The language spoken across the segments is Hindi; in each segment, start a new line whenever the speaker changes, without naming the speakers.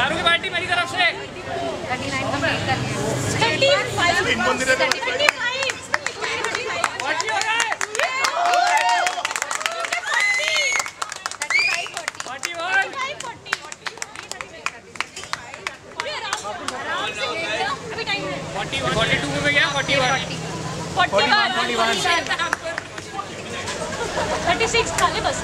दारू की पार्टी मेरी तरफ़ से फोर्टी टू में गया forty one forty one forty one thirty six खाली बस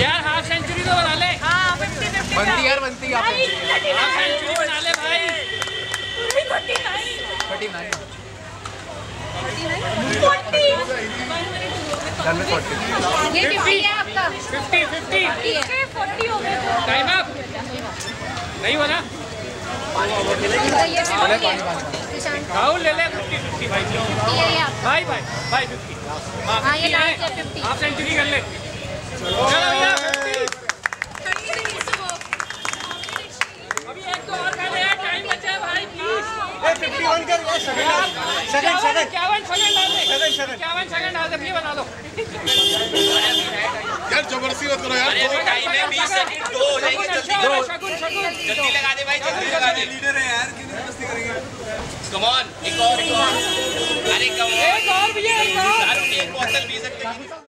यार हाफ़ सेंचुरी तो बना ले।
हाँ
बनती यार बनती
हाफ़ सेंचुरी बना ले भाई।
थर्टी नाइन ये फिफ्टी है आपका
फिफ्टी फिफ्टी
इसके फोर्टी हो गए तो।
टाइम अप नहीं
ये
राहुल ले ले फिफ्टी फिफ्टी भाई
आप।
भाई भाई भाई फिफ्टी।
हाँ, ये लास्ट है 50
हाफ़ सेंचुरी कर ले। चलो। भैया फिफ्टी। अभी एक दो और कर ले टाइम बचा है भाई प्लीज़
फिफ्टी वन कर सेकंड सेकंड
इक्यावन सेकंड डाल दे। इक्यावन सेकंड डाल दे प्लीज़ बना लो।
यार ज़बरदस्ती मत करो यार
शगुन
टाइम है, 20 सेकंड, दो हो जाएँगे, जल्दी
शगुन
जल्दी लगा दे भाई जल्दी लगा दे।
लीडर है यार कितनी मस्ती करेंगे?
कम ऑन एक और एक और। अरे कम
एक और भैया एक और।
एक बोतल पी सकते हैं।